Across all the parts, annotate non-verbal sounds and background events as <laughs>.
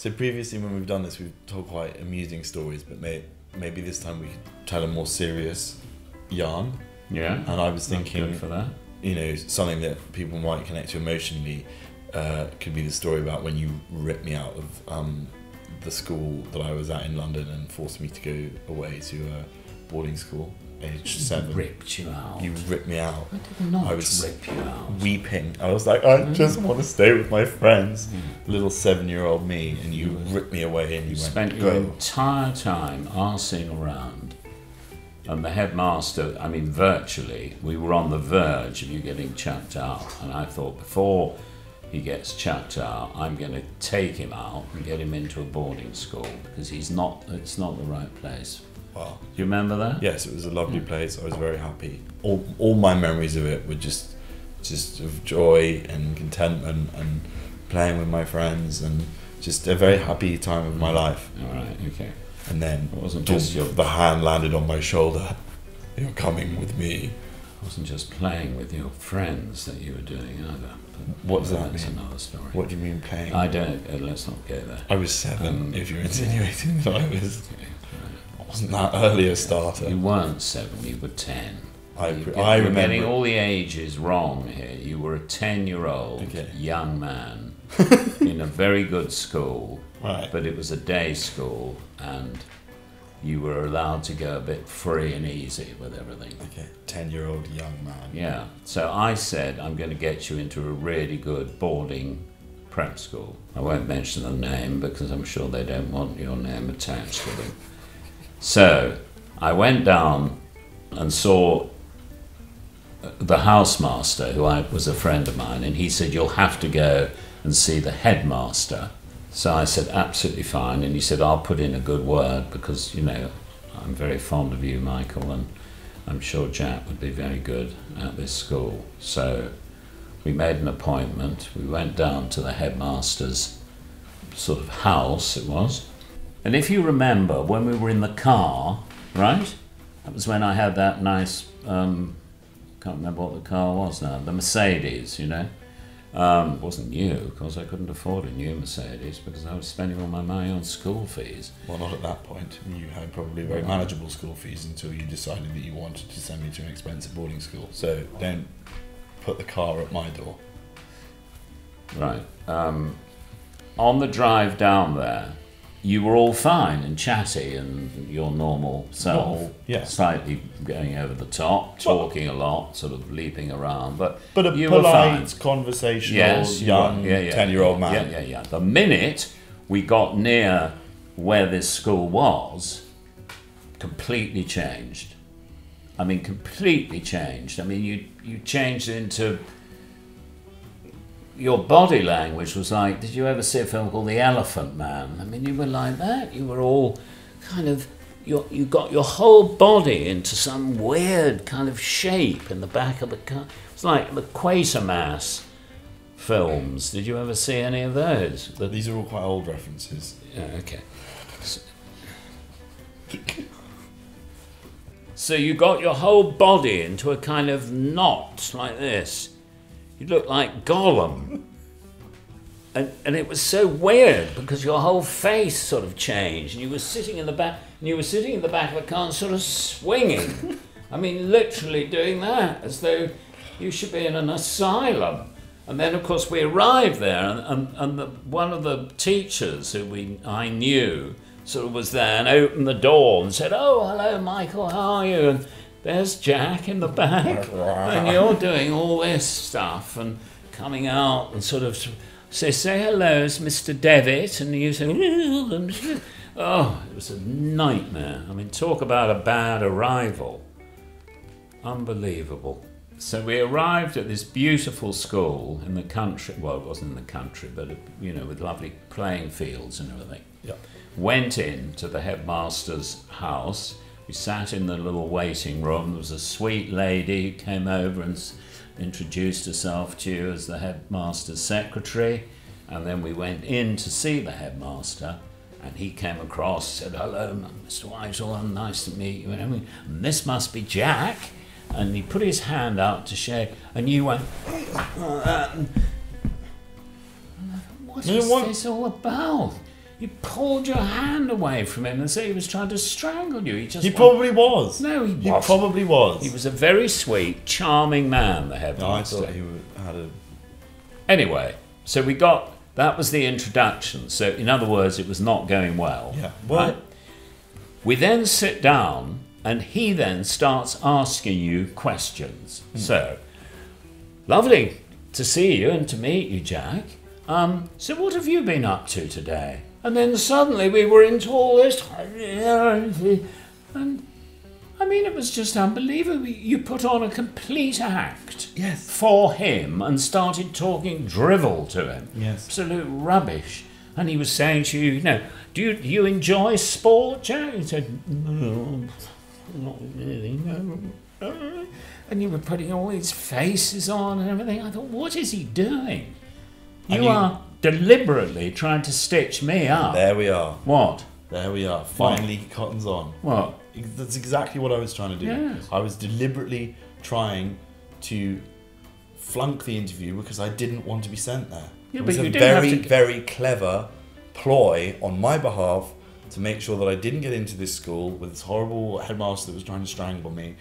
So previously, when we've done this, we've told quite amusing stories, but may, maybe this time we could tell a more serious yarn. Yeah. And I was thinking, for that. you know, something that people might connect to emotionally uh, could be the story about when you ripped me out of um, the school that I was at in London and forced me to go away to a boarding school, age seven. Ripped you out. You ripped me out. I did not I was- rip you out. Weeping. I was like, I mm. just want to stay with my friends. Mm. Little seven year old me, and you mm. ripped me away and you, You went, spent your go. entire time arsing around. And the headmaster, I mean, virtually, we were on the verge of you getting chucked out. And I thought, before he gets chucked out, I'm going to take him out and get him into a boarding school because he's not, it's not the right place. Wow. Do you remember that? Yes, it was a lovely place. I was very happy. All, all my memories of it were just, just of joy and contentment and playing with my friends and just a very happy time of my life. All right, okay. And then It wasn't the, just your, the hand landed on my shoulder. You're coming with me. it wasn't just playing with your friends that you were doing either. But What does that that's mean? another story. What do you mean playing? I don't, uh, let's not go there. I was seven. Um, if you're insinuating that I was, Okay, right. Wasn't that early a starter. You weren't seven, you were ten. I, You I you're remember. getting all the ages wrong here. You were a ten-year-old Okay. young man <laughs> in a very good school, right. but it was a day school, and you were allowed to go a bit free and easy with everything. Okay. Ten-year-old young man. Yeah. So I said, I'm going to get you into a really good boarding prep school. I won't mention the name because I'm sure they don't want your name attached to them. So I went down and saw the housemaster, who I, was a friend of mine, and he said, You'll have to go and see the headmaster. So I said, Absolutely fine. And he said, I'll put in a good word because, you know, I'm very fond of you, Michael, and I'm sure Jack would be very good at this school. So we made an appointment. We went down to the headmaster's sort of house, it was. And if you remember, when we were in the car, right? That was when I had that nice, um, can't remember what the car was now, the Mercedes, you know. Um, it wasn't new, of course, I couldn't afford a new Mercedes because I was spending all my money on school fees. Well, not at that point. You had probably very manageable school fees until you decided that you wanted to send me to an expensive boarding school. So don't put the car at my door. Right. Um, on the drive down there, you were all fine and chatty and your normal self. Normal, yeah. Slightly going over the top, talking a lot, sort of leaping around, but But a you polite, conversational, Yes, young. Yeah, yeah, ten-year-old man. Yeah, yeah, yeah. The minute we got near where this school was, completely changed. I mean, completely changed. I mean, you you changed into your body language was like. Did you ever see a film called The Elephant Man? I mean, you were like that. You were all kind of. You, you got your whole body into some weird kind of shape in the back of the car. It's like the Quatermass films. Did you ever see any of those? The, These are all quite old references. yeah, okay. So, <laughs> so you got your whole body into a kind of knot like this. You look like Gollum. And, and it was so weird because your whole face sort of changed. And you were sitting in the back, and you were sitting in the back of the car and sort of swinging. I mean, literally doing that as though you should be in an asylum. And then, of course, we arrived there, and, and, and the, one of the teachers who we I knew sort of was there and opened the door and said, "Oh, hello, Michael. How are you?" And there's Jack in the back, and you're doing all this stuff and coming out and sort of say, "Say hello, it's Mr. Devitt," and you say, "Oh, it was a nightmare." I mean, talk about a bad arrival. Unbelievable. So we arrived at this beautiful school in the country. Well, it wasn't in the country, but you know, with lovely playing fields and everything. Yeah. Went in to the headmaster's house. We sat in the little waiting room. There was a sweet lady who came over and introduced herself to you as the headmaster's secretary. And then we went in to see the headmaster. And he came across, said, Hello, Mr. Whitehall, nice to meet you. And, this must be Jack. And he put his hand out to shake, and you went, like what is this all about? You pulled your hand away from him and said he was trying to strangle you. He just He probably was. no, he, He wasn't. probably was. He was a very sweet, charming man, the No, I headmaster. thought he had a. Anyway, so we got that was the introduction. So, in other words, it was not going well. Yeah. Well, Right? We then sit down, and he then starts asking you questions. Hmm. So, lovely to see you and to meet you, Jack. Um, so, what have you been up to today? And then suddenly we were into all this, and I mean, it was just unbelievable. You put on a complete act Yes. for him and started talking drivel to him. Yes. Absolute rubbish. And he was saying to you, you know, do you, do you enjoy sport, Jack? He said, no, not really, no. no." And you were putting all these faces on and everything. I thought, what is he doing? You, you- are deliberately trying to stitch me up. There we are. What? There we are. Finally, he cottons on. What? That's exactly what I was trying to do. Yes. I was deliberately trying to flunk the interview because I didn't want to be sent there. Yeah, it but was a very, to- very clever ploy on my behalf to make sure that I didn't get into this school with this horrible headmaster that was trying to strangle me,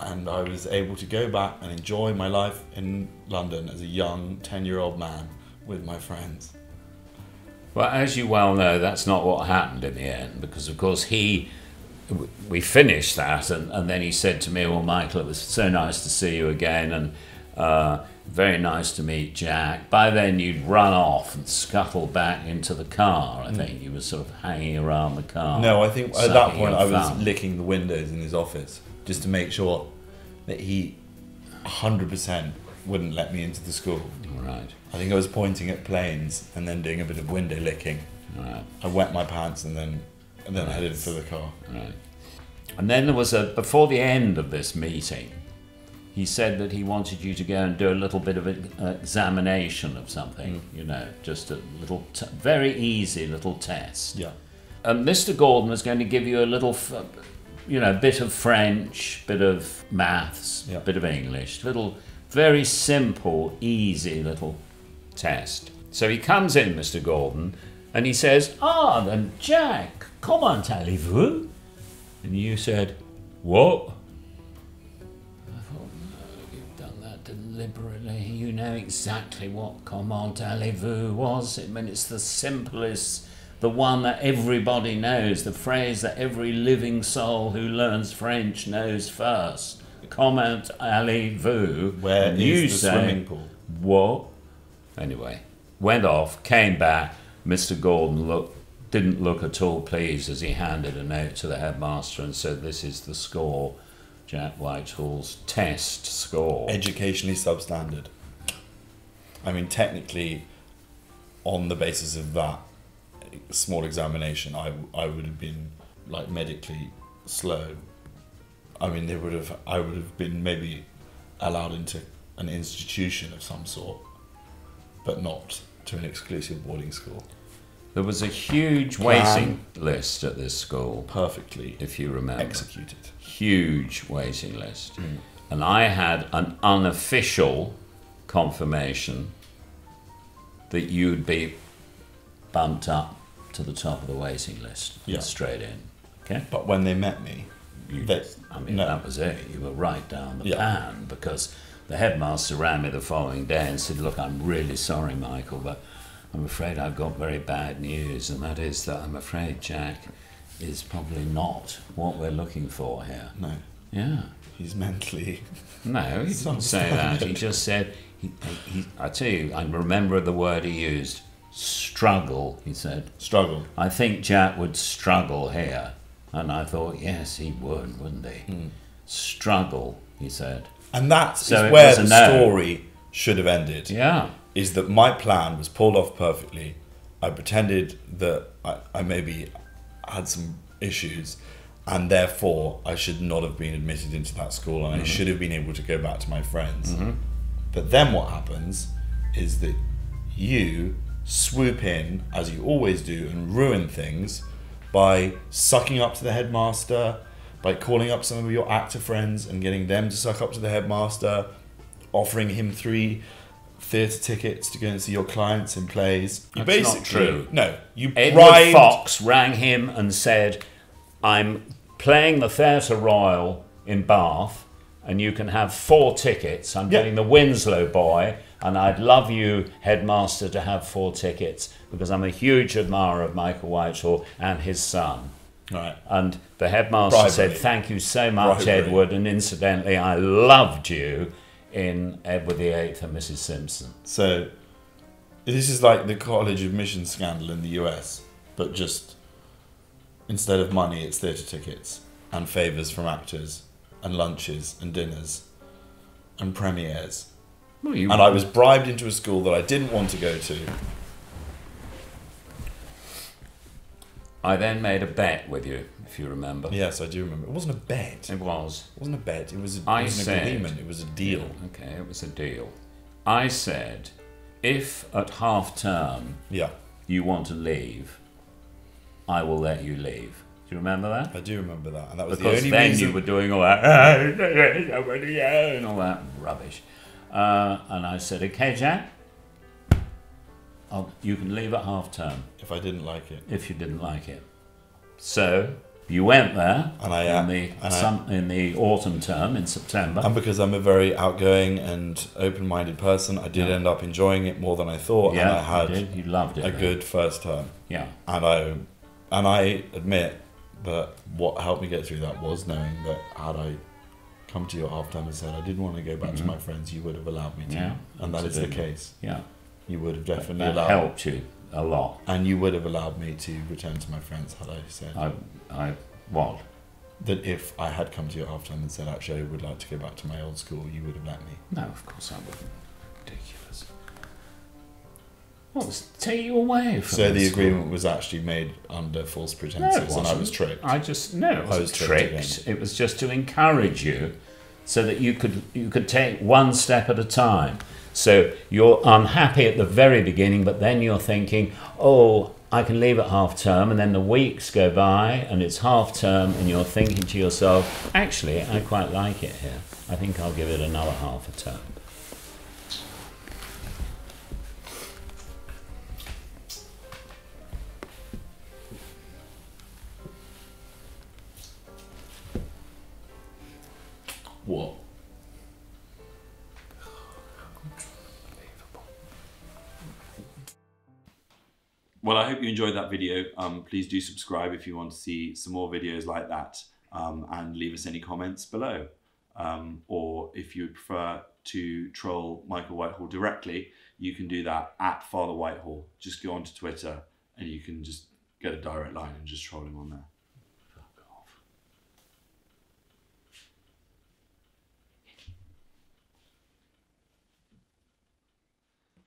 and I was able to go back and enjoy my life in London as a young ten-year-old man with my friends. Well, as you well know, that's not what happened in the end, because of course he, we finished that, and, and then he said to me, "Well, Michael, it was so nice to see you again, and uh, very nice to meet Jack." By then, you'd run off and scuttle back into the car. I think you were sort of hanging around the car. No, I think at that point I was thumb. licking the windows in his office just to make sure that he 100% wouldn't let me into the school. Right, I think I was pointing at planes and then doing a bit of window licking. right, I wet my pants and then and then headed for the car. right. And then there was a before the end of this meeting. He said that he wanted you to go and do a little bit of an uh, examination of something, mm. you know, just a little, t- very easy little test. Yeah. And Mr. Gordon was going to give you a little, f- you know, a bit of French, bit of maths, Yeah. bit of English, little, very simple, easy little test. So he comes in, Mr. Gordon, and he says, Ah, then Jack, comment allez-vous? And you said, What? I thought, no, you've done that deliberately. You know exactly what comment allez-vous was. I mean, it's the simplest, the one that everybody knows, the phrase that every living soul who learns French knows first. Comment allez-vous. Where And is you the say, swimming pool? What? Anyway, went off, came back. Mr. Gordon looked, didn't look at all pleased as he handed a note to the headmaster and said, This is the score, Jack Whitehall's test score. Educationally substandard. I mean, technically, on the basis of that small examination, I, I would have been like medically slow. I mean, they would have. I would have been maybe allowed into an institution of some sort, but not to an exclusive boarding school. There was a huge waiting list at this school, Perfectly if you remember. executed. Huge waiting list. Mm. And I had an unofficial confirmation that you'd be bumped up to the top of the waiting list Yeah. straight in. Okay? But when they met me, You, they, I mean, no. that was it. You were right down the Yeah. pan because the headmaster rang me the following day and said, Look, I'm really sorry, Michael, but I'm afraid I've got very bad news, and that is that I'm afraid Jack is probably not what we're looking for here. no, Yeah. he's mentally. No, he didn't say that. He <laughs> just said, he, he, I tell you, I remember the word he used struggle, he said. Struggle. I think Jack would struggle here. And I thought, yes, he would, wouldn't he? Hmm. Struggle, he said. And that is So it where the no. story should have ended. Yeah. Is that my plan was pulled off perfectly. I pretended that I, I maybe had some issues, and therefore I should not have been admitted into that school, and I should have been able to go back to my friends. But then what happens is that you swoop in, as you always do, and ruin things by sucking up to the headmaster, by calling up some of your actor friends and getting them to suck up to the headmaster, offering him three theatre tickets to go and see your clients in plays. You That's not basically true. no, you Edward bribed Fox rang him and said, I'm playing the Theatre Royal in Bath, and you can have four tickets. I'm Yeah. getting the Winslow boy, and I'd love you, headmaster, to have four tickets because I'm a huge admirer of Michael Whitehall and his son. Right. And the headmaster Bribery. said, Thank you so much, Bribery. Edward. And incidentally, I loved you in Edward VIII and Mrs. Simpson. So this is like the college admission scandal in the US, but just instead of money, it's theatre tickets and favours from actors and lunches and dinners and premieres. Well, you, And I was bribed into a school that I didn't want to go to. I then made a bet with you, if you remember. Yes, I do remember. It wasn't a bet. It was. It was. wasn't a bet. It was, a, it I was an said- agreement. It was a deal. Okay, it was a deal. I said, if at half term Yeah, you want to leave, I will let you leave. Do you remember that? I do remember that, and that was Because the only then reason. you were doing all that <laughs> and all that rubbish. Uh, and I said, okay, Jack, I'll, you can leave at half term if I didn't like it, if you didn't like it. So you went there And I, in the and I- in the autumn term in September. and because I'm a very outgoing and open-minded person, I did Yeah. end up enjoying it more than I thought, yeah, and I had you, did. you loved it. a then. good first term. Yeah. And I, and I admit that what helped me get through that was knowing that had I come to your half time and said I didn't want to go back to Mhm. my friends, you would have allowed me to, Yeah, and that is the case. Yeah. You would have definitely that allowed, helped you a lot. and you would have allowed me to return to my friends had I said I, I, what? that if I had come to your half time and said actually I would like to go back to my old school, you would have let me. No, of course I wouldn't. Ridiculous. What was take you away from So the agreement was actually made under false pretenses, and I wasn't. tricked. I just no, it I was, was tricked tricked. It was just to encourage you, so that you could you could take one step at a time. So you're unhappy at the very beginning, but then you're thinking, oh. I can leave at half term, and then the weeks go by, and it's half term, and you're thinking to yourself, actually, I quite like it here. I think I'll give it another half a term. Enjoyed that video. Um, please do subscribe if you want to see some more videos like that um, and leave us any comments below. Um, or if you prefer to troll Michael Whitehall directly, you can do that at Father Whitehall. Just go onto Twitter and you can just get a direct line and just troll him on there.